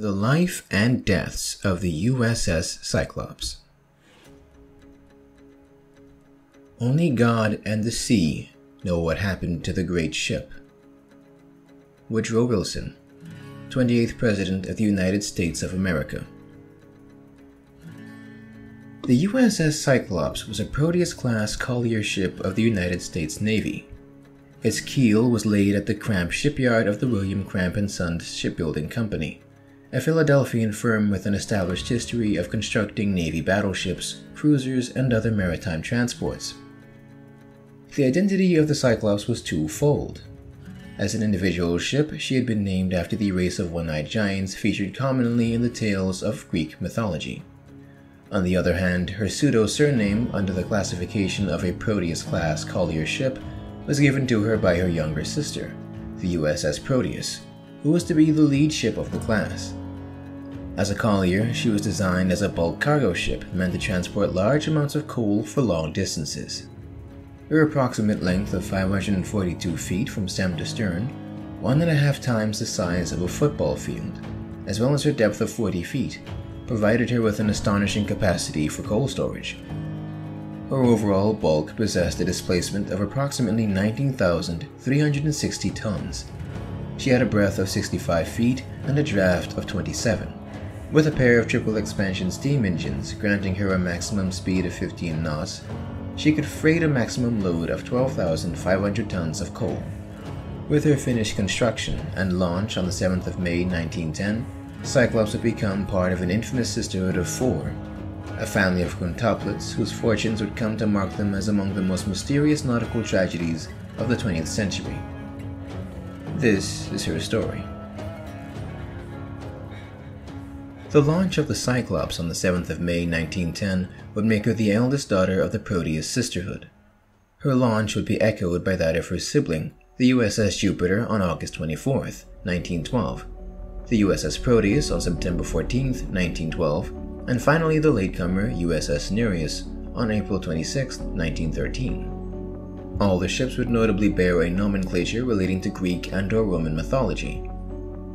The Life and Deaths of the USS Cyclops. Only God and the sea know what happened to the great ship. Woodrow Wilson, 28th President of the United States of America. The USS Cyclops was a Proteus class collier ship of the United States Navy. Its keel was laid at the Cramp shipyard of the William Cramp and Sons Shipbuilding Company, a Philadelphian firm with an established history of constructing Navy battleships, cruisers, and other maritime transports. The identity of the Cyclops was twofold. As an individual ship, she had been named after the race of one eyed giants featured commonly in the tales of Greek mythology. On the other hand, her pseudo surname, under the classification of a Proteus class collier ship, was given to her by her younger sister, the USS Proteus, who was to be the lead ship of the class. As a collier, she was designed as a bulk cargo ship meant to transport large amounts of coal for long distances. Her approximate length of 542 feet from stem to stern, one and a half times the size of a football field, as well as her depth of 40 feet, provided her with an astonishing capacity for coal storage. Her overall bulk possessed a displacement of approximately 19,360 tons. She had a breadth of 65 feet and a draft of 27, with a pair of triple expansion steam engines granting her a maximum speed of 15 knots. She could freight a maximum load of 12,500 tons of coal. With her finished construction and launch on the 7th of May 1910, Cyclops would become part of an infamous sisterhood of four, a family of quintuplets whose fortunes would come to mark them as among the most mysterious nautical tragedies of the 20th century. This is her story. The launch of the Cyclops on the 7th of May 1910 would make her the eldest daughter of the Proteus sisterhood. Her launch would be echoed by that of her sibling, the USS Jupiter, on August 24, 1912, the USS Proteus on September 14, 1912, and finally the latecomer USS Nereus on April 26, 1913. All the ships would notably bear a nomenclature relating to Greek and or Roman mythology.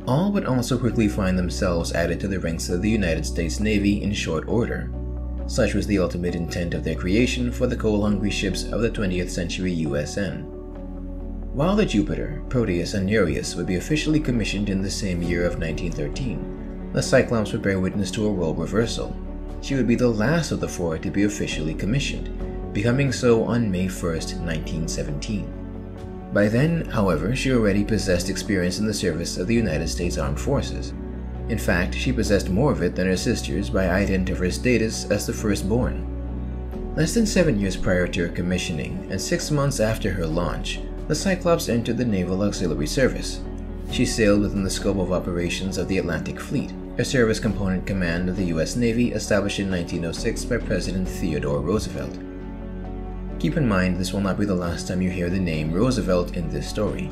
All would also quickly find themselves added to the ranks of the United States Navy in short order. Such was the ultimate intent of their creation for the coal-hungry ships of the 20th century USN. While the Jupiter, Proteus, and Nereus would be officially commissioned in the same year of 1913, the Cyclops would bear witness to a role reversal. She would be the last of the four to be officially commissioned, becoming so on May 1, 1917. By then, however, she already possessed experience in the service of the United States Armed Forces. In fact, she possessed more of it than her sisters by ident of her status as the firstborn. Less than seven years prior to her commissioning, and six months after her launch, the Cyclops entered the Naval Auxiliary Service. She sailed within the scope of operations of the Atlantic Fleet, a service component command of the U.S. Navy established in 1906 by President Theodore Roosevelt. Keep in mind this will not be the last time you hear the name Roosevelt in this story.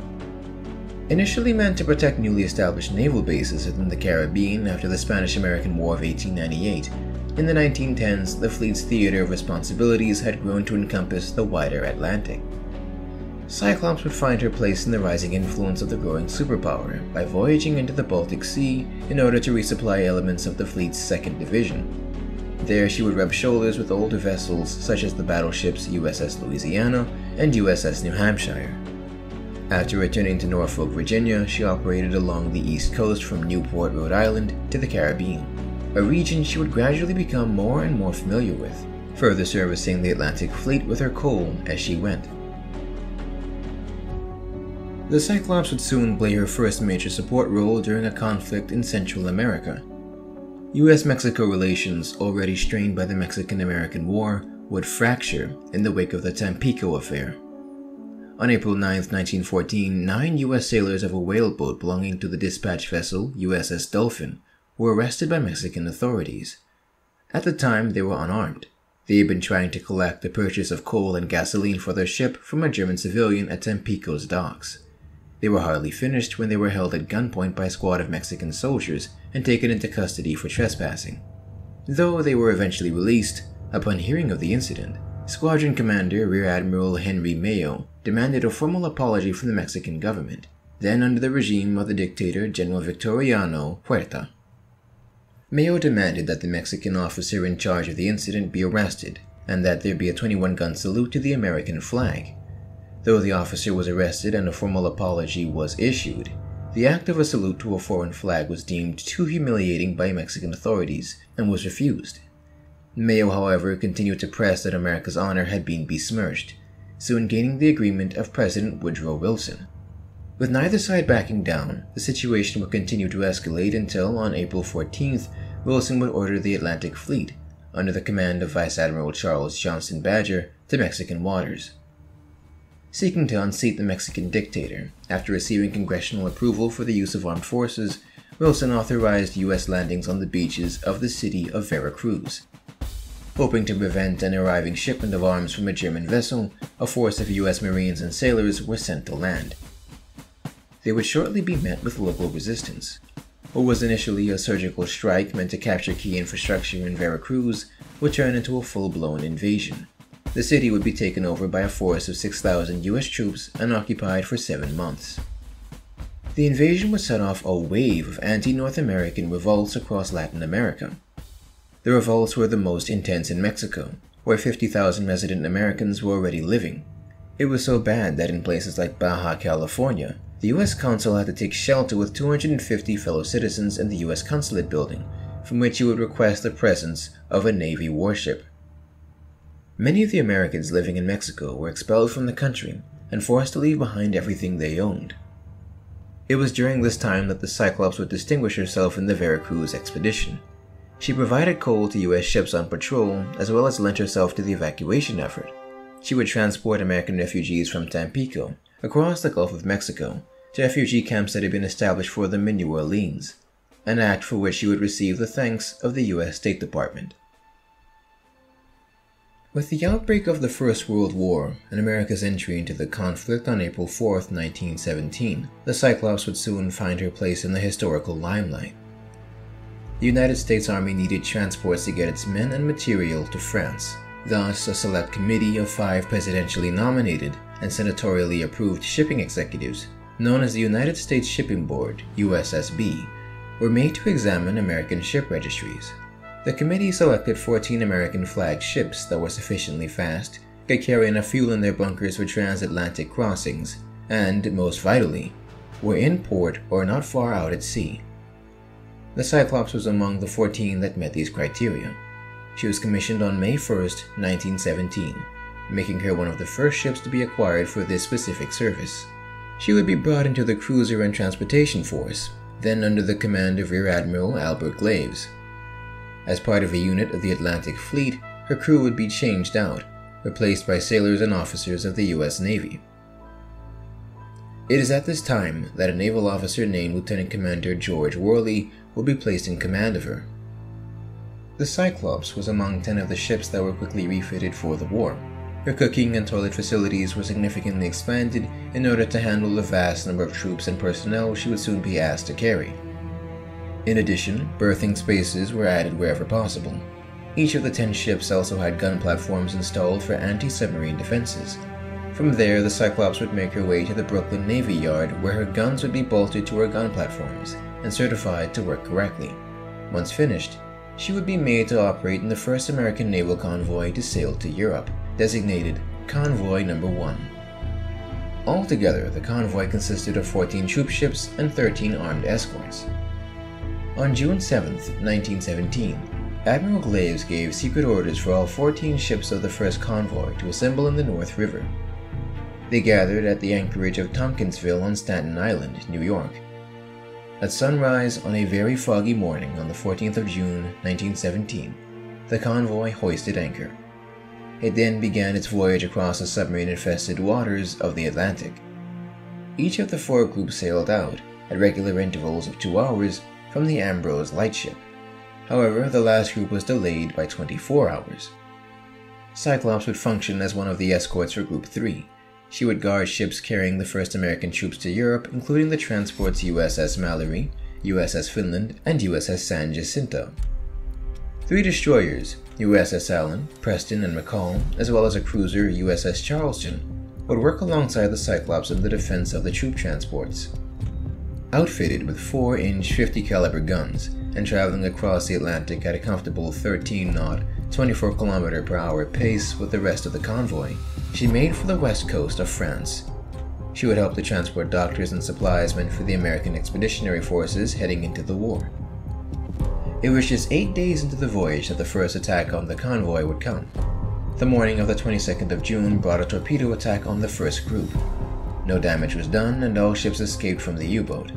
Initially meant to protect newly established naval bases within the Caribbean after the Spanish American War of 1898, in the 1910s the fleet's theater of responsibilities had grown to encompass the wider Atlantic. Cyclops would find her place in the rising influence of the growing superpower by voyaging into the Baltic Sea in order to resupply elements of the fleet's second division. There she would rub shoulders with older vessels such as the battleships USS Louisiana and USS New Hampshire. After returning to Norfolk, Virginia, she operated along the east coast from Newport, Rhode Island to the Caribbean, a region she would gradually become more and more familiar with, further servicing the Atlantic Fleet with her coal as she went. The Cyclops would soon play her first major support role during a conflict in Central America. US Mexico relations, already strained by the Mexican American War, would fracture in the wake of the Tampico affair. On April 9, 1914, nine US sailors of a whaleboat belonging to the dispatch vessel USS Dolphin were arrested by Mexican authorities. At the time, they were unarmed. They had been trying to collect the purchase of coal and gasoline for their ship from a German civilian at Tampico's docks. They were hardly finished when they were held at gunpoint by a squad of Mexican soldiers and taken into custody for trespassing. Though they were eventually released, upon hearing of the incident, Squadron Commander Rear Admiral Henry Mayo demanded a formal apology from the Mexican government, then under the regime of the dictator General Victoriano Huerta. Mayo demanded that the Mexican officer in charge of the incident be arrested and that there be a 21 gun salute to the American flag. Though the officer was arrested and a formal apology was issued, the act of a salute to a foreign flag was deemed too humiliating by Mexican authorities and was refused. Mayo, however, continued to press that America's honor had been besmirched, soon gaining the agreement of President Woodrow Wilson. With neither side backing down, the situation would continue to escalate until, on April 14th, Wilson would order the Atlantic Fleet, under the command of Vice Admiral Charles Johnston Badger, to Mexican waters. Seeking to unseat the Mexican dictator, after receiving congressional approval for the use of armed forces, Wilson authorized U.S. landings on the beaches of the city of Veracruz. Hoping to prevent an arriving shipment of arms from a German vessel, a force of U.S. Marines and sailors were sent to land. They would shortly be met with local resistance. What was initially a surgical strike meant to capture key infrastructure in Veracruz would turn into a full blown invasion. The city would be taken over by a force of 6,000 US troops and occupied for seven months. The invasion would set off a wave of anti North American revolts across Latin America. The revolts were the most intense in Mexico, where 50,000 resident Americans were already living. It was so bad that in places like Baja California, the U.S. consul had to take shelter with 250 fellow citizens in the U.S. consulate building, from which he would request the presence of a Navy warship. Many of the Americans living in Mexico were expelled from the country and forced to leave behind everything they owned. It was during this time that the Cyclops would distinguish herself in the Veracruz expedition. She provided coal to U.S. ships on patrol, as well as lent herself to the evacuation effort. She would transport American refugees from Tampico across the Gulf of Mexico to refugee camps that had been established for them in New Orleans, an act for which she would receive the thanks of the U.S. State Department. With the outbreak of the First World War and America's entry into the conflict on April 4, 1917, the Cyclops would soon find her place in the historical limelight. The United States Army needed transports to get its men and material to France. Thus, a select committee of five presidentially nominated and senatorially approved shipping executives known as the United States Shipping Board, USSB, were made to examine American ship registries. The committee selected 14 American flagged ships that were sufficiently fast, could carry enough fuel in their bunkers for transatlantic crossings, and, most vitally, were in port or not far out at sea. The Cyclops was among the 14 that met these criteria. She was commissioned on May 1, 1917, making her one of the first ships to be acquired for this specific service she would be brought into the Cruiser and Transportation Force, then under the command of Rear Admiral Albert Gleaves. As part of a unit of the Atlantic Fleet, her crew would be changed out, replaced by sailors and officers of the U.S. Navy. It is at this time that a naval officer named Lieutenant Commander George Worley will be placed in command of her. The Cyclops was among 10 of the ships that were quickly refitted for the war. Her cooking and toilet facilities were significantly expanded in order to handle the vast number of troops and personnel she would soon be asked to carry. In addition, berthing spaces were added wherever possible. Each of the 10 ships also had gun platforms installed for anti submarine defenses. From there, the Cyclops would make her way to the Brooklyn Navy Yard where her guns would be bolted to her gun platforms and certified to work correctly. Once finished, she would be made to operate in the first American naval convoy to sail to Europe designated Convoy Number 1. Altogether, the convoy consisted of 14 troop ships and 13 armed escorts. On June 7, 1917, Admiral Gleaves gave secret orders for all 14 ships of the first convoy to assemble in the North River. They gathered at the anchorage of Tompkinsville on Staten Island, New York. At sunrise on a very foggy morning on the 14th of June, 1917, the convoy hoisted anchor. It then began its voyage across the submarine infested waters of the Atlantic. Each of the four groups sailed out, at regular intervals of two hours, from the Ambrose lightship. However, the last group was delayed by 24 hours. Cyclops would function as one of the escorts for Group 3. She would guard ships carrying the first American troops to Europe, including the transports USS Mallory, USS Finland, and USS San Jacinto. Three destroyers, USS Allen, Preston, and McCall, as well as a cruiser USS Charleston, would work alongside the Cyclops in the defense of the troop transports. Outfitted with 4-inch 50 caliber guns, and traveling across the Atlantic at a comfortable 13 knot, 24 km per hour pace with the rest of the convoy, she made for the west coast of France. She would help to transport doctors and supplies meant for the American Expeditionary Forces heading into the war. It was just eight days into the voyage that the first attack on the convoy would come. The morning of the 22nd of June brought a torpedo attack on the first group. No damage was done and all ships escaped from the U-boat.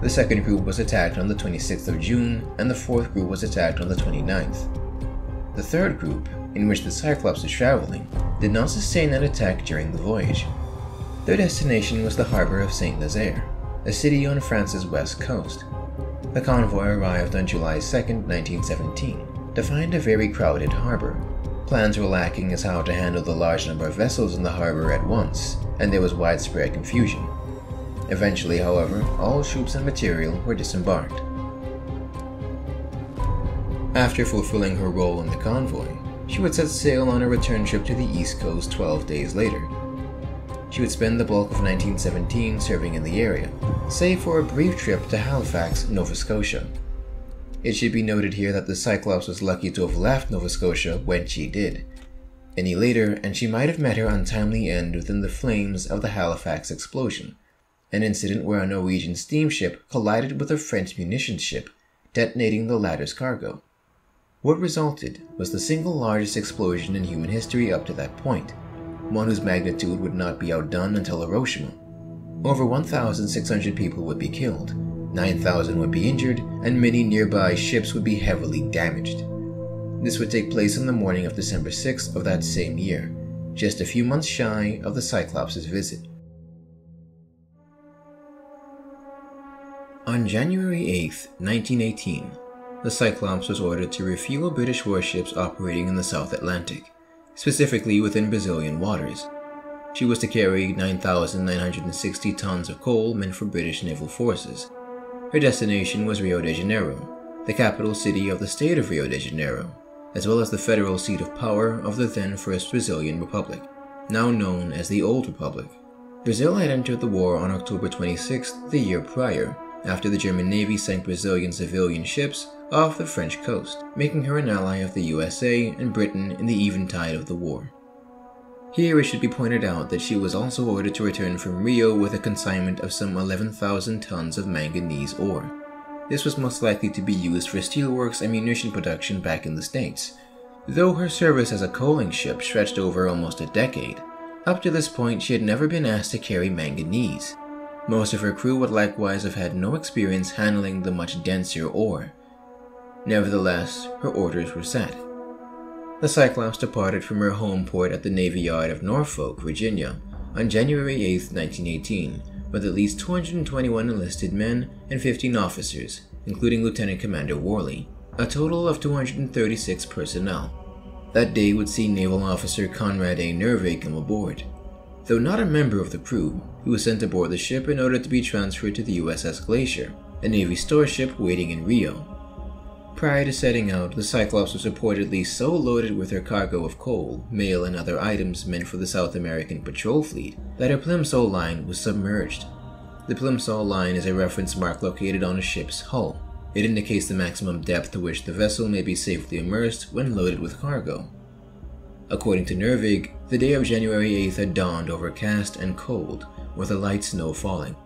The second group was attacked on the 26th of June and the fourth group was attacked on the 29th. The third group, in which the Cyclops was traveling, did not sustain an attack during the voyage. Their destination was the harbor of Saint Nazaire, a city on France's west coast. The convoy arrived on July 2, 1917, to find a very crowded harbor Plans were lacking as how to handle the large number of vessels in the harbor at once, and there was widespread confusion. Eventually, however, all troops and material were disembarked. After fulfilling her role in the convoy, she would set sail on a return trip to the East Coast 12 days later. She would spend the bulk of 1917 serving in the area, save for a brief trip to Halifax, Nova Scotia. It should be noted here that the Cyclops was lucky to have left Nova Scotia when she did. Any later, and she might have met her untimely end within the flames of the Halifax explosion, an incident where a Norwegian steamship collided with a French munitions ship, detonating the latter's cargo. What resulted was the single largest explosion in human history up to that point, one whose magnitude would not be outdone until Hiroshima. Over 1,600 people would be killed, 9,000 would be injured, and many nearby ships would be heavily damaged. This would take place on the morning of December 6th of that same year, just a few months shy of the Cyclops' visit. On January 8, 1918, the Cyclops was ordered to refuel British warships operating in the South Atlantic, specifically within Brazilian waters. She was to carry 9,960 tons of coal meant for British naval forces, her destination was Rio de Janeiro, the capital city of the state of Rio de Janeiro, as well as the federal seat of power of the then First Brazilian Republic, now known as the Old Republic. Brazil had entered the war on October 26 the year prior, after the German Navy sank Brazilian civilian ships off the French coast, making her an ally of the USA and Britain in the eventide of the war. Here it should be pointed out that she was also ordered to return from Rio with a consignment of some 11,000 tons of manganese ore. This was most likely to be used for steelworks and munition production back in the States. Though her service as a coaling ship stretched over almost a decade, up to this point she had never been asked to carry manganese. Most of her crew would likewise have had no experience handling the much denser ore. Nevertheless, her orders were set the Cyclops departed from her home port at the Navy Yard of Norfolk, Virginia, on January 8, 1918, with at least 221 enlisted men and 15 officers, including Lieutenant Commander Worley, a total of 236 personnel. That day would see Naval Officer Conrad A. Nervig come aboard. Though not a member of the crew, he was sent aboard the ship in order to be transferred to the USS Glacier, a Navy store ship waiting in Rio, Prior to setting out, the Cyclops was reportedly so loaded with her cargo of coal, mail, and other items meant for the South American patrol fleet that her Plimsoll line was submerged. The Plimsoll line is a reference mark located on a ship's hull. It indicates the maximum depth to which the vessel may be safely immersed when loaded with cargo. According to Nervig, the day of January 8th had dawned overcast and cold, with a light snow falling.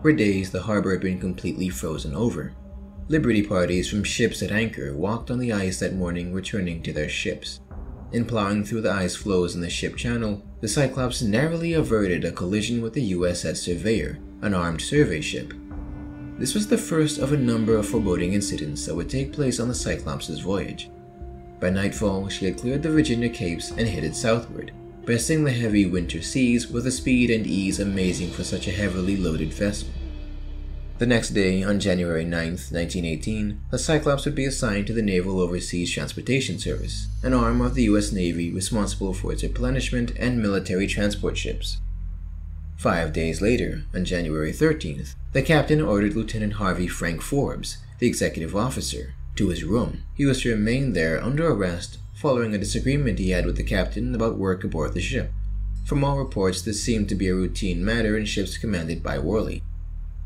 For days, the harbor had been completely frozen over. Liberty parties from ships at anchor walked on the ice that morning returning to their ships. In plowing through the ice floes in the ship channel, the Cyclops narrowly averted a collision with the USS Surveyor, an armed survey ship. This was the first of a number of foreboding incidents that would take place on the Cyclops' voyage. By nightfall, she had cleared the Virginia Capes and headed southward, breasting the heavy winter seas with a speed and ease amazing for such a heavily loaded vessel. The next day, on January 9, 1918, the Cyclops would be assigned to the Naval Overseas Transportation Service, an arm of the U.S. Navy responsible for its replenishment and military transport ships. Five days later, on January 13th, the captain ordered Lieutenant Harvey Frank Forbes, the executive officer, to his room. He was to remain there under arrest following a disagreement he had with the captain about work aboard the ship. From all reports, this seemed to be a routine matter in ships commanded by Worley.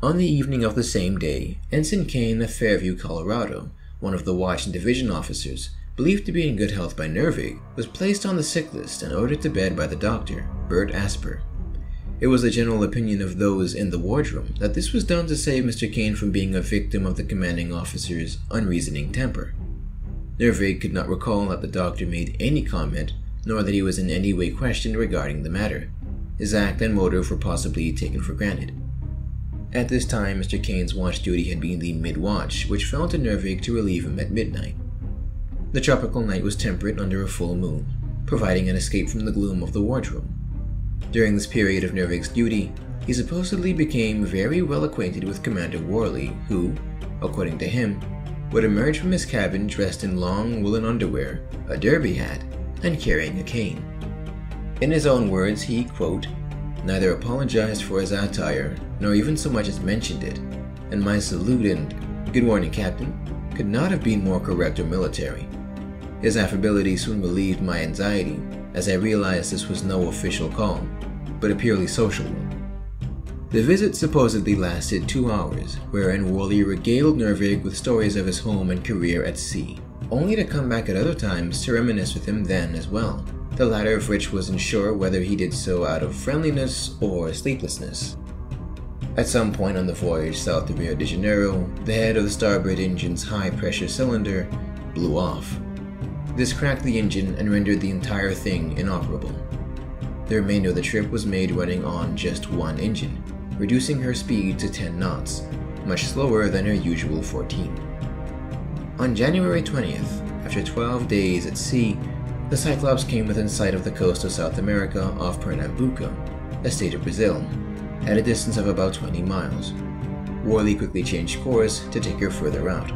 On the evening of the same day, Ensign Kane of Fairview, Colorado, one of the watch and division officers, believed to be in good health by Nervig, was placed on the sick list and ordered to bed by the doctor, Bert Asper. It was the general opinion of those in the wardroom that this was done to save Mr. Kane from being a victim of the commanding officer's unreasoning temper. Nervig could not recall that the doctor made any comment, nor that he was in any way questioned regarding the matter. His act and motive were possibly taken for granted. At this time, Mr. Kane's watch duty had been the mid-watch, which fell to Nervig to relieve him at midnight. The tropical night was temperate under a full moon, providing an escape from the gloom of the wardroom. During this period of Nervig's duty, he supposedly became very well acquainted with Commander Worley, who, according to him, would emerge from his cabin dressed in long woolen underwear, a derby hat, and carrying a cane. In his own words, he, quote, neither apologized for his attire nor even so much as mentioned it, and my salute and good morning, Captain, could not have been more correct or military. His affability soon relieved my anxiety, as I realized this was no official call, but a purely social one. The visit supposedly lasted two hours, wherein Worley regaled Nervig with stories of his home and career at sea, only to come back at other times to reminisce with him then as well, the latter of which was unsure whether he did so out of friendliness or sleeplessness. At some point on the voyage south to Rio de Janeiro, the head of the starboard engine's high pressure cylinder blew off, this cracked the engine and rendered the entire thing inoperable. The remainder of the trip was made running on just one engine, reducing her speed to 10 knots, much slower than her usual 14. On January 20th, after 12 days at sea, the Cyclops came within sight of the coast of South America off Pernambuco, a state of Brazil, at a distance of about 20 miles. Worley quickly changed course to take her further out.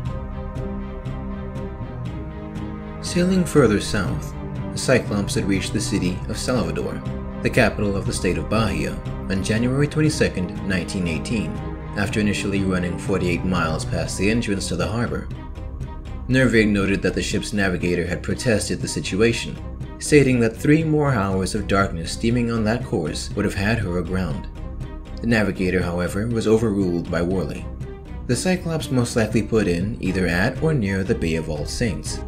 Sailing further south, the Cyclops had reached the city of Salvador, the capital of the state of Bahia, on January 22, 1918, after initially running 48 miles past the entrance to the harbor. Nervig noted that the ship's navigator had protested the situation, stating that three more hours of darkness steaming on that course would have had her aground. The navigator, however, was overruled by Worley. The Cyclops most likely put in either at or near the Bay of All Saints,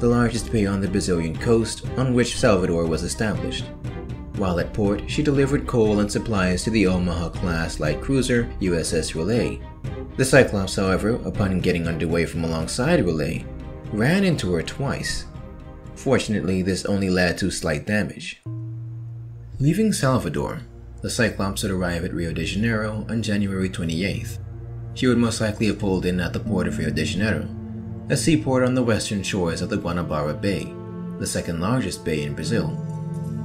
the largest bay on the Brazilian coast on which Salvador was established. While at port, she delivered coal and supplies to the Omaha-class light cruiser USS Raleigh. The Cyclops, however, upon getting underway from alongside Raleigh, ran into her twice. Fortunately, this only led to slight damage. Leaving Salvador, the Cyclops would arrive at Rio de Janeiro on January 28th. She would most likely have pulled in at the port of Rio de Janeiro, a seaport on the western shores of the Guanabara Bay, the second largest bay in Brazil.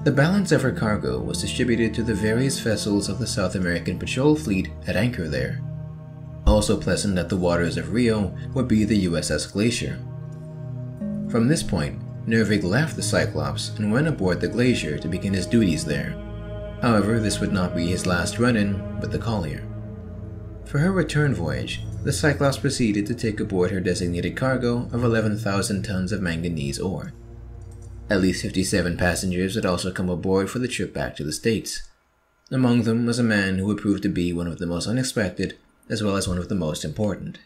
The balance of her cargo was distributed to the various vessels of the South American Patrol Fleet at anchor there. Also pleasant at the waters of Rio would be the USS Glacier. From this point, Nervig left the Cyclops and went aboard the Glacier to begin his duties there. However, this would not be his last run-in with the collier. For her return voyage, the Cyclops proceeded to take aboard her designated cargo of 11,000 tons of manganese ore. At least 57 passengers had also come aboard for the trip back to the States. Among them was a man who would prove to be one of the most unexpected as well as one of the most important.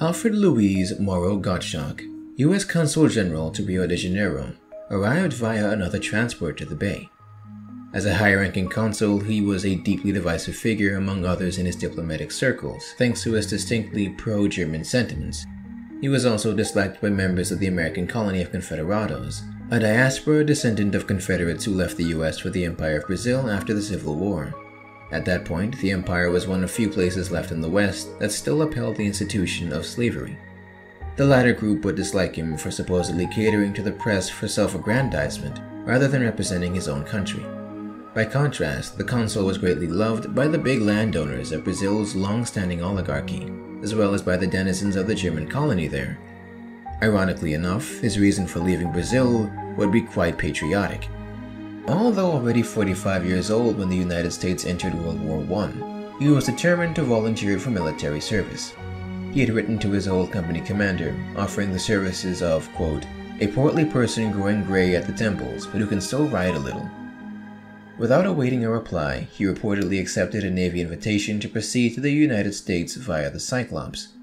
Alfred Louise Moreau Gottschalk, U.S. Consul General to Rio de Janeiro, arrived via another transport to the bay. As a high ranking consul, he was a deeply divisive figure among others in his diplomatic circles, thanks to his distinctly pro German sentiments. He was also disliked by members of the American colony of Confederados, a diaspora descendant of Confederates who left the US for the Empire of Brazil after the Civil War. At that point, the empire was one of few places left in the West that still upheld the institution of slavery. The latter group would dislike him for supposedly catering to the press for self aggrandizement rather than representing his own country. By contrast, the consul was greatly loved by the big landowners of Brazil's long-standing oligarchy, as well as by the denizens of the German colony there. Ironically enough, his reason for leaving Brazil would be quite patriotic. Although already 45 years old when the United States entered World War I, he was determined to volunteer for military service. He had written to his old company commander, offering the services of, quote, a portly person growing gray at the temples, but who can still ride a little, Without awaiting a reply, he reportedly accepted a Navy invitation to proceed to the United States via the Cyclops.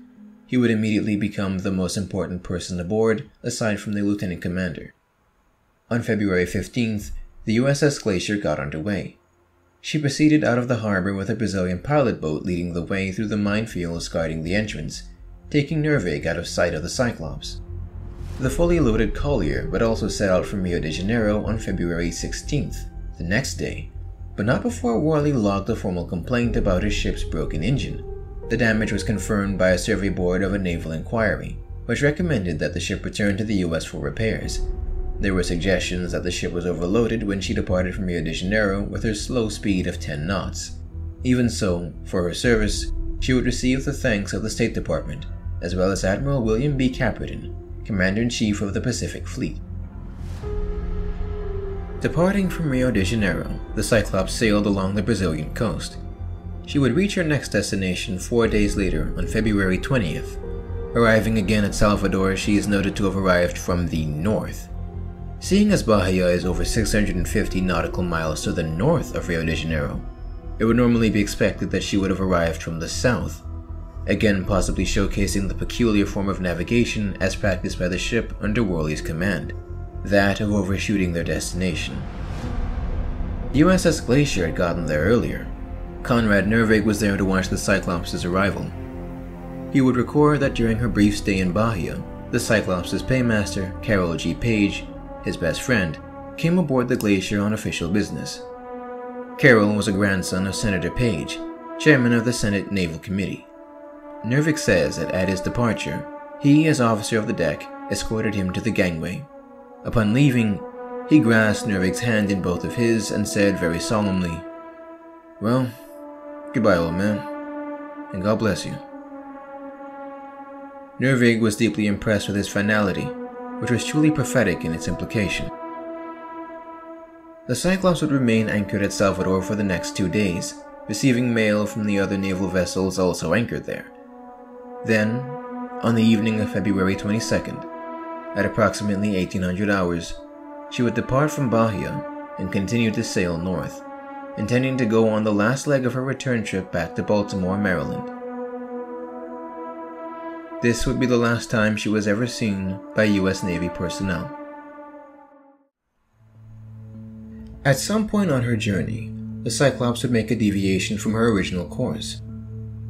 He would immediately become the most important person aboard, aside from the lieutenant commander. On February 15th, the USS Glacier got underway. She proceeded out of the harbor with a Brazilian pilot boat leading the way through the minefields guarding the entrance, taking Nervig out of sight of the Cyclops. The fully loaded collier would also set out from Rio de Janeiro on February 16th, the next day, but not before Worley logged a formal complaint about his ship's broken engine. The damage was confirmed by a survey board of a naval inquiry, which recommended that the ship return to the US for repairs. There were suggestions that the ship was overloaded when she departed from Rio de Janeiro with her slow speed of 10 knots. Even so, for her service, she would receive the thanks of the State Department, as well as Admiral William B. Caperton, Commander in Chief of the Pacific Fleet. Departing from Rio de Janeiro, the Cyclops sailed along the Brazilian coast. She would reach her next destination four days later on February 20th. Arriving again at Salvador, she is noted to have arrived from the north. Seeing as Bahia is over 650 nautical miles to the north of Rio de Janeiro, it would normally be expected that she would have arrived from the south, again possibly showcasing the peculiar form of navigation as practiced by the ship under Worley's command that of overshooting their destination. The USS Glacier had gotten there earlier. Conrad Nervig was there to watch the Cyclops' arrival. He would record that during her brief stay in Bahia, the Cyclops' paymaster, Carroll G. Page, his best friend, came aboard the Glacier on official business. Carroll was a grandson of Senator Page, chairman of the Senate Naval Committee. Nervig says that at his departure, he, as officer of the deck, escorted him to the gangway Upon leaving, he grasped Nervig's hand in both of his and said very solemnly, Well, goodbye, old man, and God bless you. Nervig was deeply impressed with his finality, which was truly prophetic in its implication. The Cyclops would remain anchored at Salvador for the next two days, receiving mail from the other naval vessels also anchored there. Then, on the evening of February 22nd, at approximately 1800 hours, she would depart from Bahia and continue to sail north, intending to go on the last leg of her return trip back to Baltimore, Maryland. This would be the last time she was ever seen by U.S. Navy personnel. At some point on her journey, the Cyclops would make a deviation from her original course.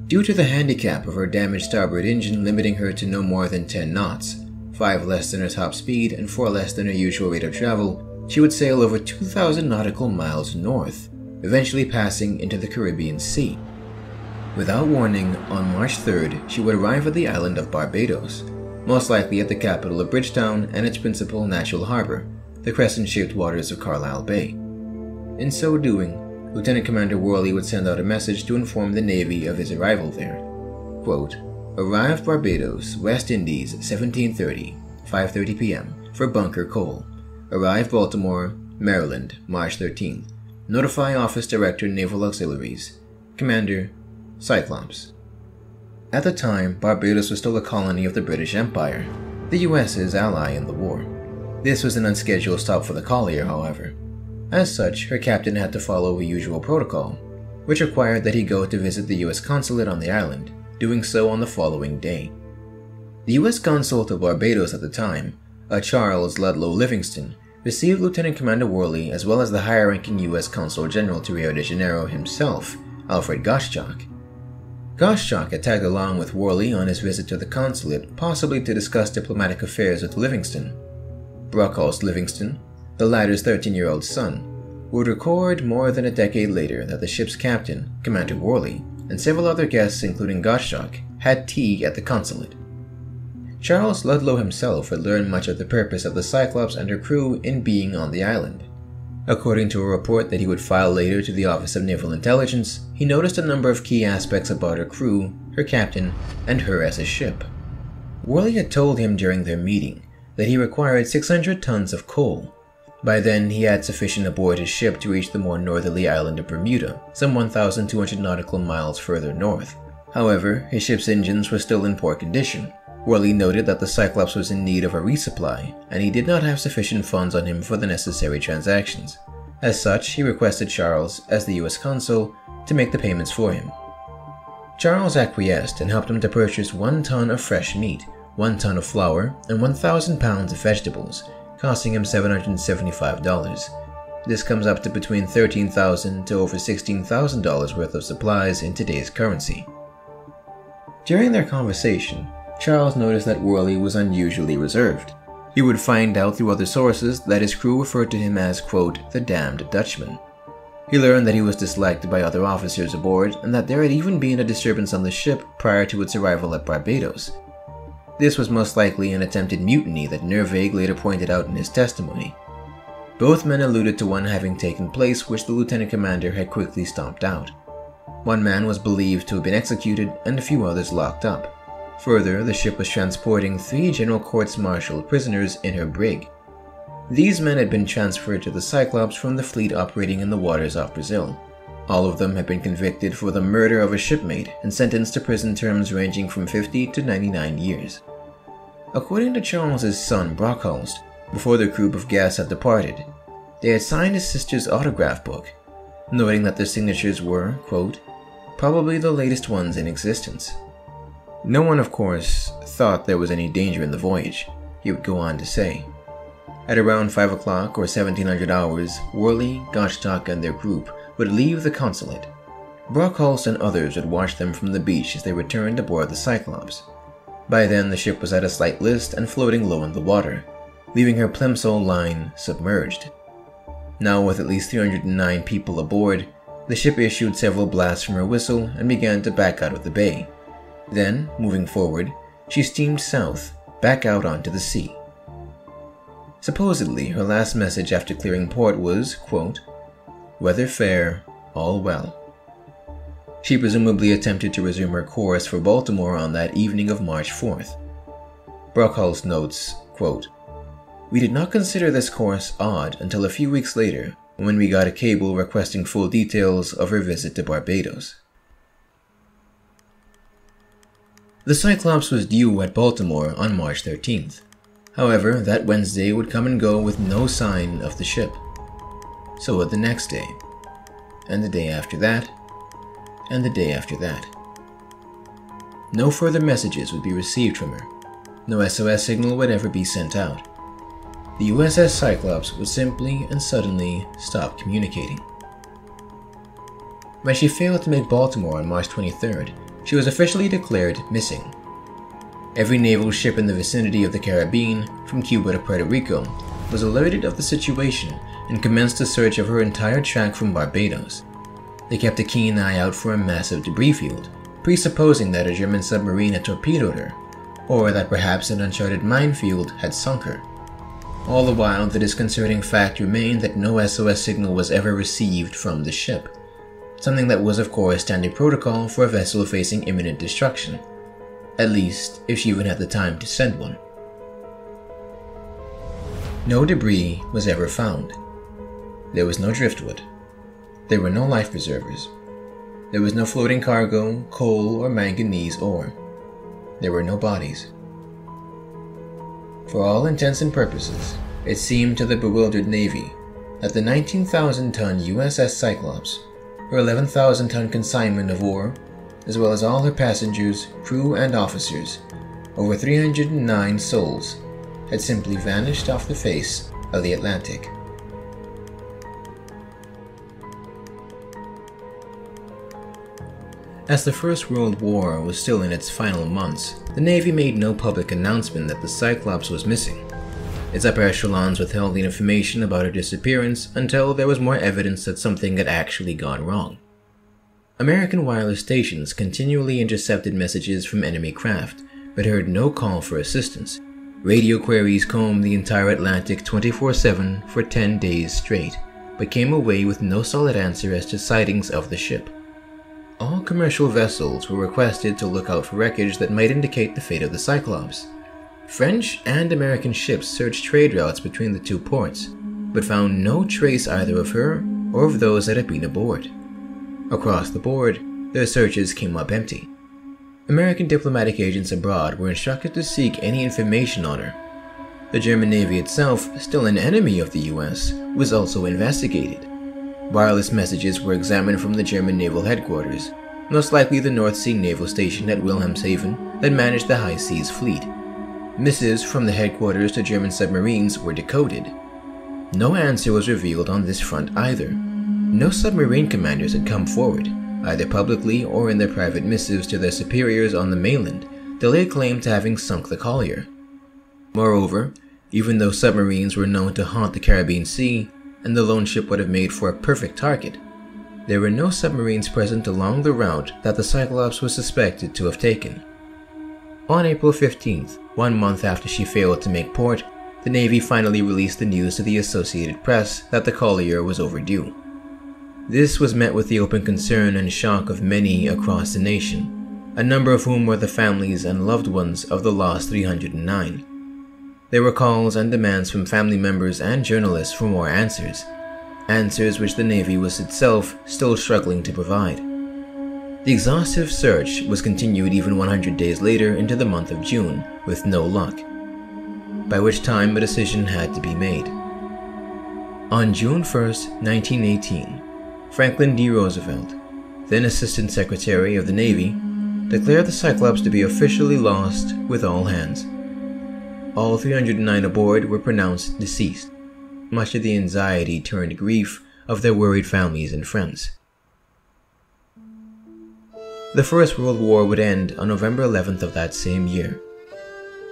Due to the handicap of her damaged starboard engine limiting her to no more than 10 knots, 5 less than her top speed and 4 less than her usual rate of travel, she would sail over 2,000 nautical miles north, eventually passing into the Caribbean Sea. Without warning, on March 3rd, she would arrive at the island of Barbados, most likely at the capital of Bridgetown and its principal natural harbor, the crescent shaped waters of Carlisle Bay. In so doing, Lieutenant Commander Worley would send out a message to inform the Navy of his arrival there. Quote, Arrived Barbados, West Indies, 1730, 5.30 p.m. for bunker coal. Arrived Baltimore, Maryland, March 13th. Notify Office Director Naval Auxiliaries. Commander, Cyclops. At the time, Barbados was still a colony of the British Empire, the US's ally in the war. This was an unscheduled stop for the collier, however. As such, her captain had to follow a usual protocol, which required that he go to visit the US consulate on the island doing so on the following day. The U.S. consul to Barbados at the time, a Charles Ludlow Livingston, received Lieutenant Commander Worley as well as the higher ranking U.S. Consul General to Rio de Janeiro himself, Alfred Gottschalk. Gottschalk had tagged along with Worley on his visit to the consulate, possibly to discuss diplomatic affairs with Livingston. Brockholst Livingston, the latter's 13 year old son, would record more than a decade later that the ship's captain, Commander Worley, and several other guests, including Gottschalk, had tea at the consulate. Charles Ludlow himself had learned much of the purpose of the Cyclops and her crew in being on the island. According to a report that he would file later to the Office of Naval Intelligence, he noticed a number of key aspects about her crew, her captain, and her as a ship. Worley had told him during their meeting that he required 600 tons of coal, by then, he had sufficient aboard his ship to reach the more northerly island of Bermuda, some 1,200 nautical miles further north. However, his ship's engines were still in poor condition. Worley noted that the Cyclops was in need of a resupply, and he did not have sufficient funds on him for the necessary transactions. As such, he requested Charles, as the US consul, to make the payments for him. Charles acquiesced and helped him to purchase one ton of fresh meat, one ton of flour, and 1,000 pounds of vegetables, costing him $775. This comes up to between 13,000 to over $16,000 worth of supplies in today's currency. During their conversation, Charles noticed that Worley was unusually reserved. He would find out through other sources that his crew referred to him as, quote, the damned Dutchman. He learned that he was disliked by other officers aboard and that there had even been a disturbance on the ship prior to its arrival at Barbados. This was most likely an attempted mutiny that Nervig later pointed out in his testimony. Both men alluded to one having taken place which the lieutenant commander had quickly stomped out. One man was believed to have been executed and a few others locked up. Further, the ship was transporting three general courts martial prisoners in her brig. These men had been transferred to the Cyclops from the fleet operating in the waters off Brazil. All of them had been convicted for the murder of a shipmate and sentenced to prison terms ranging from 50 to 99 years. According to Charles's son Brockholst, before the group of guests had departed, they had signed his sister's autograph book, noting that their signatures were, quote, probably the latest ones in existence. No one, of course, thought there was any danger in the voyage, he would go on to say. At around 5 o'clock or 1700 hours, Worley, Gottschalk, and their group would leave the consulate. Brockholst and others would watch them from the beach as they returned aboard the Cyclops. By then, the ship was at a slight list and floating low in the water, leaving her Plimsoll line submerged. Now, with at least 309 people aboard, the ship issued several blasts from her whistle and began to back out of the bay. Then, moving forward, she steamed south, back out onto the sea. Supposedly, her last message after clearing port was, quote, Weather fair, all well. She presumably attempted to resume her course for Baltimore on that evening of March 4th. Brockholst notes, quote, We did not consider this course odd until a few weeks later when we got a cable requesting full details of her visit to Barbados. The Cyclops was due at Baltimore on March 13th. However, that Wednesday would come and go with no sign of the ship. So would the next day, and the day after that, and the day after that. No further messages would be received from her. No SOS signal would ever be sent out. The USS Cyclops would simply and suddenly stop communicating. When she failed to make Baltimore on March 23rd, she was officially declared missing. Every naval ship in the vicinity of the Caribbean, from Cuba to Puerto Rico, was alerted of the situation and commenced a search of her entire track from Barbados. They kept a keen eye out for a massive debris field, presupposing that a German submarine had torpedoed her, or that perhaps an uncharted minefield had sunk her. All the while, the disconcerting fact remained that no SOS signal was ever received from the ship, something that was, of course, standard protocol for a vessel facing imminent destruction, at least if she even had the time to send one. No debris was ever found. There was no driftwood. There were no life preservers. There was no floating cargo, coal, or manganese ore. There were no bodies. For all intents and purposes, it seemed to the bewildered Navy that the 19,000 ton USS Cyclops, her 11,000 ton consignment of ore, as well as all her passengers, crew, and officers, over 309 souls, had simply vanished off the face of the Atlantic. As the First World War was still in its final months, the Navy made no public announcement that the Cyclops was missing. Its upper echelons withheld the information about her disappearance until there was more evidence that something had actually gone wrong. American wireless stations continually intercepted messages from enemy craft, but heard no call for assistance. Radio queries combed the entire Atlantic 24 7 for 10 days straight, but came away with no solid answer as to sightings of the ship all commercial vessels were requested to look out for wreckage that might indicate the fate of the Cyclops. French and American ships searched trade routes between the two ports, but found no trace either of her or of those that had been aboard. Across the board, their searches came up empty. American diplomatic agents abroad were instructed to seek any information on her. The German Navy itself, still an enemy of the US, was also investigated. Wireless messages were examined from the German naval headquarters, most likely the North Sea Naval Station at Wilhelmshaven that managed the High Seas Fleet. Missives from the headquarters to German submarines were decoded. No answer was revealed on this front either. No submarine commanders had come forward, either publicly or in their private missives to their superiors on the mainland, to lay claim to having sunk the collier. Moreover, even though submarines were known to haunt the Caribbean Sea, and the lone ship would have made for a perfect target, there were no submarines present along the route that the Cyclops was suspected to have taken. On April 15th, one month after she failed to make port, the Navy finally released the news to the Associated Press that the collier was overdue. This was met with the open concern and shock of many across the nation, a number of whom were the families and loved ones of the lost 309. There were calls and demands from family members and journalists for more answers, answers which the Navy was itself still struggling to provide. The exhaustive search was continued even 100 days later into the month of June, with no luck, by which time a decision had to be made. On June 1, 1918, Franklin D. Roosevelt, then Assistant Secretary of the Navy, declared the Cyclops to be officially lost with all hands. All 309 aboard were pronounced deceased much to the anxiety turned grief of their worried families and friends. The First World War would end on November 11th of that same year.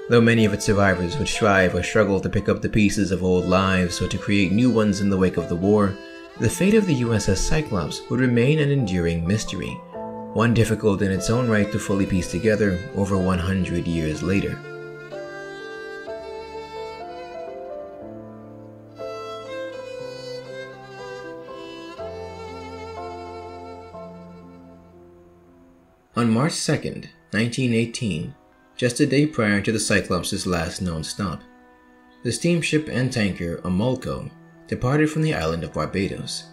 Though many of its survivors would strive or struggle to pick up the pieces of old lives or to create new ones in the wake of the war, the fate of the USS Cyclops would remain an enduring mystery, one difficult in its own right to fully piece together over 100 years later. On March 2, 1918, just a day prior to the Cyclops' last known stop, the steamship and tanker Amalco departed from the island of Barbados.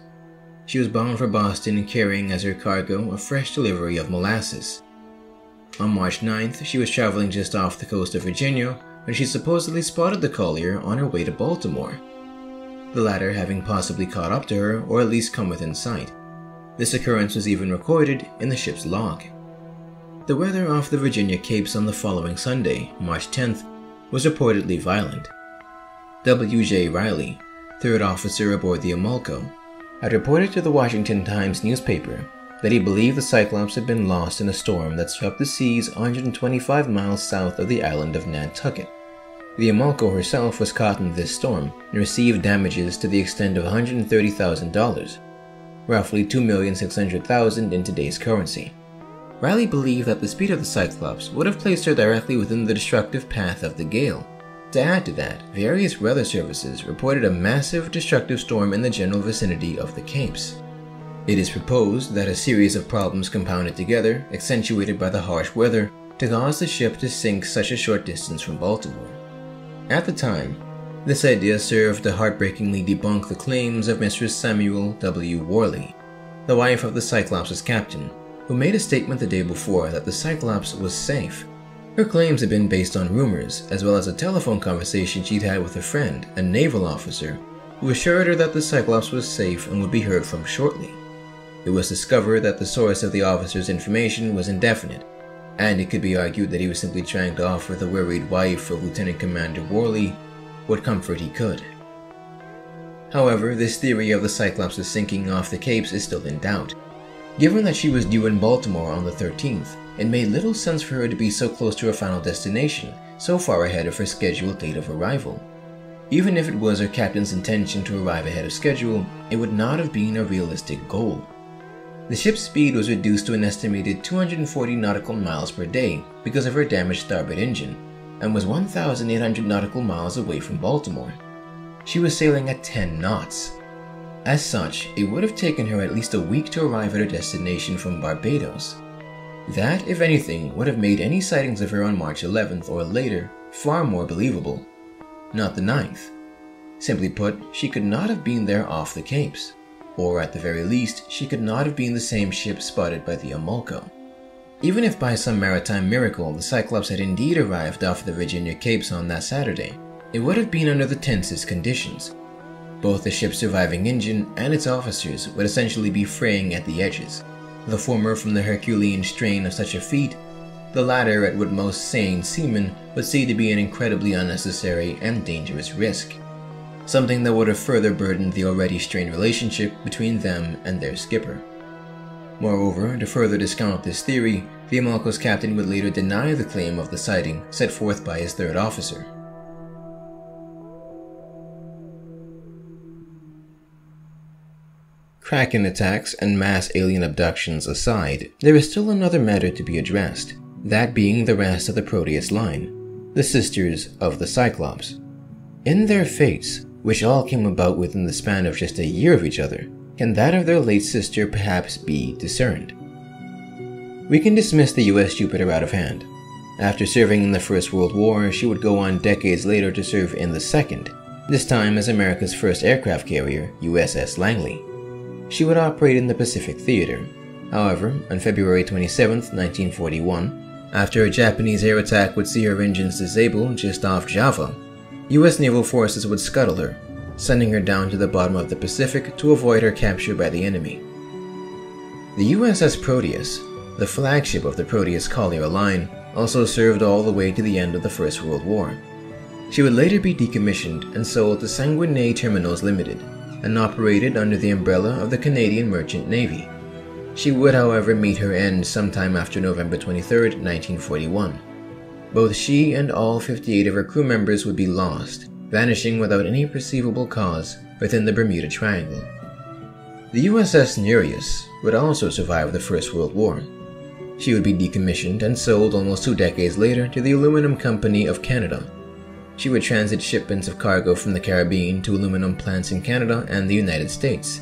She was bound for Boston carrying as her cargo a fresh delivery of molasses. On March 9th, she was traveling just off the coast of Virginia when she supposedly spotted the collier on her way to Baltimore, the latter having possibly caught up to her or at least come within sight. This occurrence was even recorded in the ship's log. The weather off the Virginia Capes on the following Sunday, March 10th, was reportedly violent. W.J. Riley, third officer aboard the Amalco, had reported to the Washington Times newspaper that he believed the Cyclops had been lost in a storm that swept the seas 125 miles south of the island of Nantucket. The Amalco herself was caught in this storm and received damages to the extent of $130,000, roughly 2,600,000 in today's currency. Riley believed that the speed of the Cyclops would have placed her directly within the destructive path of the gale. To add to that, various weather services reported a massive destructive storm in the general vicinity of the Capes. It is proposed that a series of problems compounded together, accentuated by the harsh weather, to cause the ship to sink such a short distance from Baltimore. At the time, this idea served to heartbreakingly debunk the claims of Mistress Samuel W. Worley, the wife of the Cyclops' captain, who made a statement the day before that the Cyclops was safe. Her claims had been based on rumors, as well as a telephone conversation she'd had with a friend, a naval officer, who assured her that the Cyclops was safe and would be heard from shortly. It was discovered that the source of the officer's information was indefinite, and it could be argued that he was simply trying to offer the worried wife of Lieutenant Commander Worley what comfort he could. However, this theory of the Cyclops' sinking off the Capes is still in doubt, Given that she was due in Baltimore on the 13th, it made little sense for her to be so close to her final destination, so far ahead of her scheduled date of arrival. Even if it was her captain's intention to arrive ahead of schedule, it would not have been a realistic goal. The ship's speed was reduced to an estimated 240 nautical miles per day because of her damaged starboard engine, and was 1,800 nautical miles away from Baltimore. She was sailing at 10 knots, as such, it would have taken her at least a week to arrive at her destination from Barbados. That, if anything, would have made any sightings of her on March 11th or later far more believable. Not the 9th. Simply put, she could not have been there off the Capes. Or at the very least, she could not have been the same ship spotted by the Amalco. Even if by some maritime miracle the Cyclops had indeed arrived off the Virginia Capes on that Saturday, it would have been under the tensest conditions. Both the ship's surviving engine and its officers would essentially be fraying at the edges, the former from the Herculean strain of such a feat, the latter at what most sane seamen would see to be an incredibly unnecessary and dangerous risk. Something that would have further burdened the already strained relationship between them and their skipper. Moreover, to further discount this theory, the Amalco's captain would later deny the claim of the sighting set forth by his third officer. Kraken attacks and mass alien abductions aside, there is still another matter to be addressed, that being the rest of the Proteus line, the Sisters of the Cyclops. In their fates, which all came about within the span of just a year of each other, can that of their late sister perhaps be discerned? We can dismiss the US Jupiter out of hand. After serving in the First World War, she would go on decades later to serve in the Second, this time as America's first aircraft carrier, USS Langley she would operate in the Pacific Theater. However, on February 27, 1941, after a Japanese air attack would see her engines disabled just off Java, US naval forces would scuttle her, sending her down to the bottom of the Pacific to avoid her capture by the enemy. The USS Proteus, the flagship of the Proteus Collier line, also served all the way to the end of the First World War. She would later be decommissioned and sold to Saguenay Terminals Limited, and operated under the umbrella of the Canadian Merchant Navy. She would, however, meet her end sometime after November 23, 1941. Both she and all 58 of her crew members would be lost, vanishing without any perceivable cause within the Bermuda Triangle. The USS Nereus would also survive the First World War. She would be decommissioned and sold almost two decades later to the Aluminum Company of Canada, she would transit shipments of cargo from the Caribbean to aluminum plants in Canada and the United States.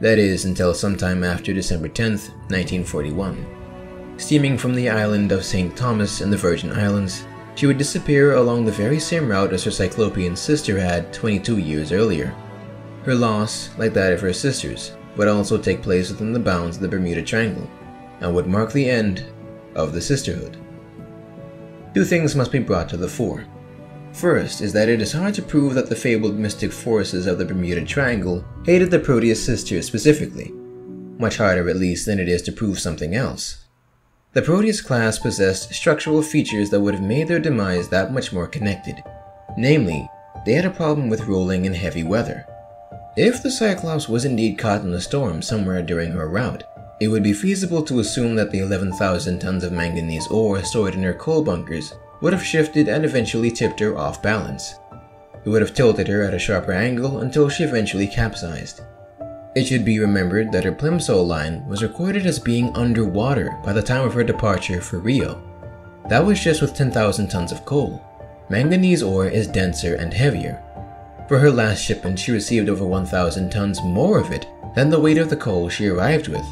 That is, until sometime after December 10, 1941. Steaming from the island of St. Thomas in the Virgin Islands, she would disappear along the very same route as her Cyclopean sister had 22 years earlier. Her loss, like that of her sisters, would also take place within the bounds of the Bermuda Triangle, and would mark the end of the sisterhood. Two things must be brought to the fore. First is that it is hard to prove that the fabled mystic forces of the Bermuda Triangle hated the Proteus sisters specifically. Much harder at least than it is to prove something else. The Proteus class possessed structural features that would have made their demise that much more connected. Namely, they had a problem with rolling in heavy weather. If the Cyclops was indeed caught in a storm somewhere during her route, it would be feasible to assume that the 11,000 tons of manganese ore stored in her coal bunkers would have shifted and eventually tipped her off balance. It would have tilted her at a sharper angle until she eventually capsized. It should be remembered that her Plimsoll line was recorded as being underwater by the time of her departure for Rio. That was just with 10,000 tons of coal. Manganese ore is denser and heavier. For her last shipment, she received over 1,000 tons more of it than the weight of the coal she arrived with.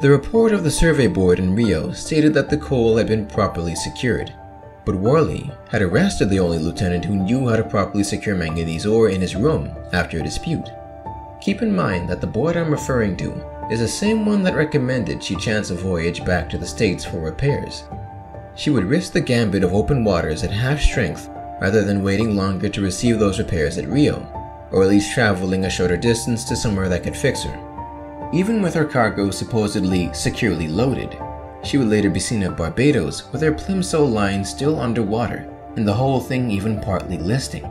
The report of the survey board in Rio stated that the coal had been properly secured, but Worley had arrested the only lieutenant who knew how to properly secure manganese ore in his room after a dispute. Keep in mind that the board I'm referring to is the same one that recommended she chance a voyage back to the States for repairs. She would risk the gambit of open waters at half strength rather than waiting longer to receive those repairs at Rio, or at least traveling a shorter distance to somewhere that could fix her. Even with her cargo supposedly securely loaded, she would later be seen at Barbados with her Plimsoll line still underwater and the whole thing even partly listing.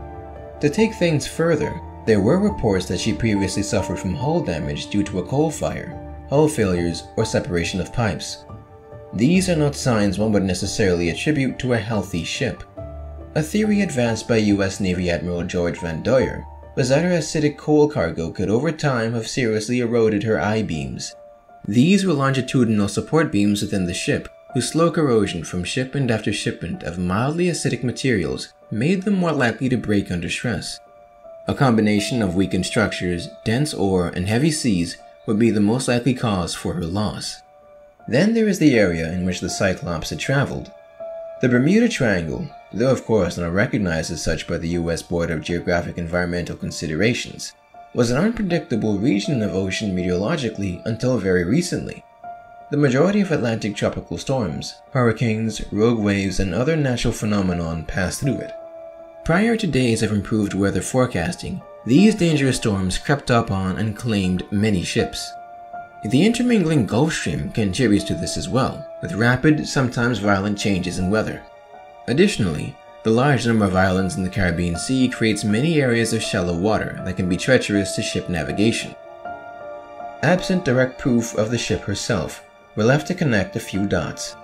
To take things further, there were reports that she previously suffered from hull damage due to a coal fire, hull failures, or separation of pipes. These are not signs one would necessarily attribute to a healthy ship. A theory advanced by US Navy Admiral George Van Deurs was that her acidic coal cargo could over time have seriously eroded her I-beams these were longitudinal support beams within the ship, whose slow corrosion from shipment after shipment of mildly acidic materials made them more likely to break under stress. A combination of weakened structures, dense ore, and heavy seas would be the most likely cause for her loss. Then there is the area in which the Cyclops had traveled. The Bermuda Triangle, though of course not recognized as such by the US Board of Geographic Environmental Considerations, was an unpredictable region of ocean meteorologically until very recently. The majority of Atlantic tropical storms, hurricanes, rogue waves, and other natural phenomenon pass through it. Prior to days of improved weather forecasting, these dangerous storms crept up on and claimed many ships. The intermingling Gulf Stream contributes to this as well, with rapid, sometimes violent changes in weather. Additionally, the large number of islands in the Caribbean Sea creates many areas of shallow water that can be treacherous to ship navigation. Absent direct proof of the ship herself, we're left to connect a few dots.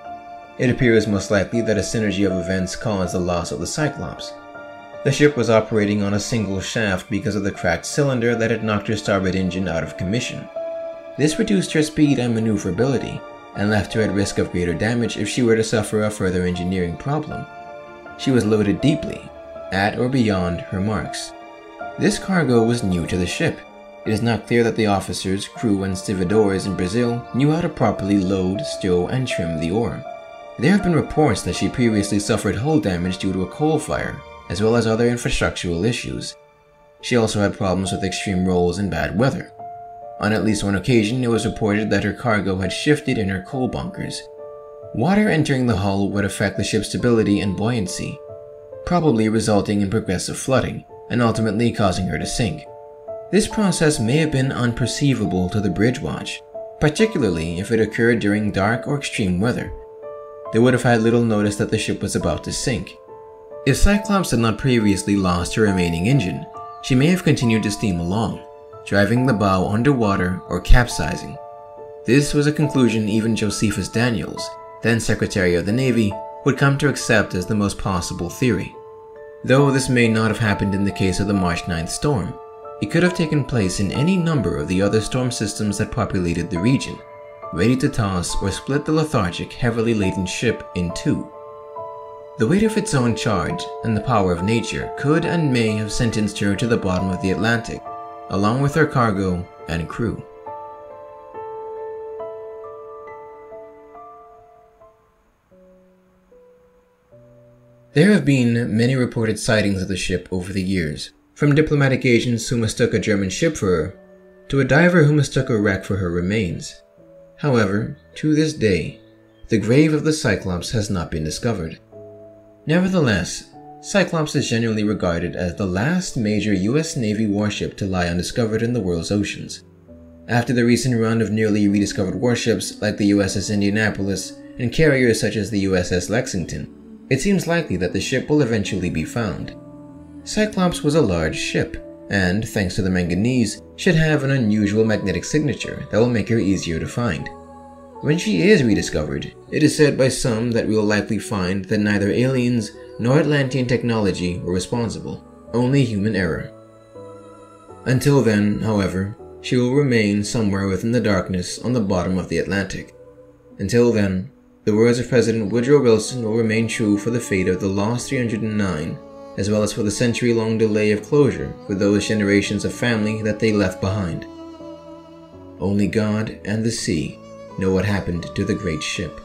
It appears most likely that a synergy of events caused the loss of the Cyclops, the ship was operating on a single shaft because of the cracked cylinder that had knocked her starboard engine out of commission. This reduced her speed and maneuverability, and left her at risk of greater damage if she were to suffer a further engineering problem. She was loaded deeply, at or beyond her marks. This cargo was new to the ship. It is not clear that the officers, crew, and stevedores in Brazil knew how to properly load, stow, and trim the ore. There have been reports that she previously suffered hull damage due to a coal fire as well as other infrastructural issues. She also had problems with extreme rolls and bad weather. On at least one occasion, it was reported that her cargo had shifted in her coal bunkers. Water entering the hull would affect the ship's stability and buoyancy, probably resulting in progressive flooding and ultimately causing her to sink. This process may have been unperceivable to the bridge watch, particularly if it occurred during dark or extreme weather. They would have had little notice that the ship was about to sink, if Cyclops had not previously lost her remaining engine, she may have continued to steam along, driving the bow underwater or capsizing. This was a conclusion even Josephus Daniels, then Secretary of the Navy, would come to accept as the most possible theory. Though this may not have happened in the case of the March 9th storm, it could have taken place in any number of the other storm systems that populated the region, ready to toss or split the lethargic, heavily laden ship in two. The weight of its own charge and the power of nature could and may have sentenced her to the bottom of the Atlantic, along with her cargo and crew. There have been many reported sightings of the ship over the years, from diplomatic agents who mistook a German ship for her, to a diver who mistook a wreck for her remains. However, to this day, the grave of the Cyclops has not been discovered. Nevertheless, Cyclops is generally regarded as the last major US Navy warship to lie undiscovered in the world's oceans. After the recent run of nearly rediscovered warships like the USS Indianapolis and carriers such as the USS Lexington, it seems likely that the ship will eventually be found. Cyclops was a large ship, and, thanks to the manganese, should have an unusual magnetic signature that will make her easier to find. When she is rediscovered, it is said by some that we will likely find that neither aliens nor Atlantean technology were responsible, only human error. Until then, however, she will remain somewhere within the darkness on the bottom of the Atlantic. Until then, the words of President Woodrow Wilson will remain true for the fate of the Lost 309, as well as for the century long delay of closure for those generations of family that they left behind. Only God and the sea know what happened to the great ship.